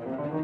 ad maiorem